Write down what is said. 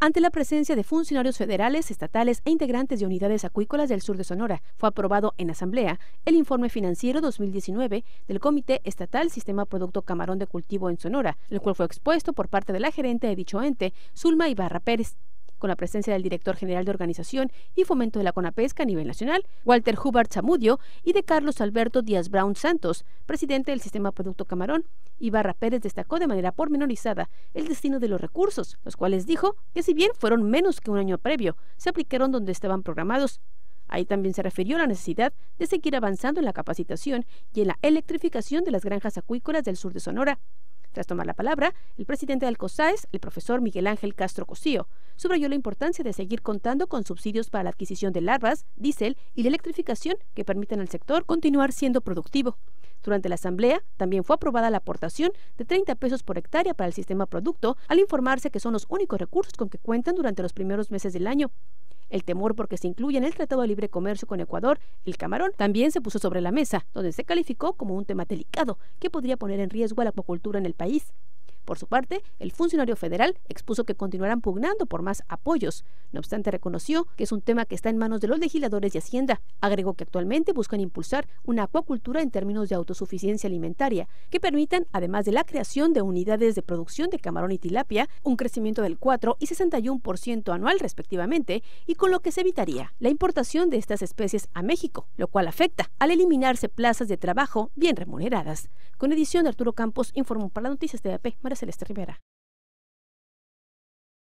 ante la presencia de funcionarios federales, estatales e integrantes de unidades acuícolas del sur de Sonora. Fue aprobado en Asamblea el informe financiero 2019 del Comité Estatal Sistema Producto Camarón de Cultivo en Sonora, el cual fue expuesto por parte de la gerente de dicho ente, Zulma Ibarra Pérez con la presencia del director general de organización y fomento de la CONAPESCA a nivel nacional, Walter Hubert Zamudio, y de Carlos Alberto Díaz Brown Santos, presidente del Sistema Producto Camarón. Ibarra Pérez destacó de manera pormenorizada el destino de los recursos, los cuales dijo que si bien fueron menos que un año previo, se aplicaron donde estaban programados. Ahí también se refirió a la necesidad de seguir avanzando en la capacitación y en la electrificación de las granjas acuícolas del sur de Sonora. Tras tomar la palabra, el presidente del COSAES, el profesor Miguel Ángel Castro Cosío, subrayó la importancia de seguir contando con subsidios para la adquisición de larvas, diésel y la electrificación que permitan al sector continuar siendo productivo. Durante la asamblea también fue aprobada la aportación de 30 pesos por hectárea para el sistema producto, al informarse que son los únicos recursos con que cuentan durante los primeros meses del año. El temor porque se incluye en el Tratado de Libre Comercio con Ecuador, el camarón, también se puso sobre la mesa, donde se calificó como un tema delicado que podría poner en riesgo a la acuacultura en el país. Por su parte, el funcionario federal expuso que continuarán pugnando por más apoyos. No obstante, reconoció que es un tema que está en manos de los legisladores de Hacienda. Agregó que actualmente buscan impulsar una acuacultura en términos de autosuficiencia alimentaria, que permitan, además de la creación de unidades de producción de camarón y tilapia, un crecimiento del 4 y 61% anual respectivamente, y con lo que se evitaría la importación de estas especies a México, lo cual afecta al eliminarse plazas de trabajo bien remuneradas. Con edición Arturo Campos, informó para las noticias de AP, María Celeste Rivera.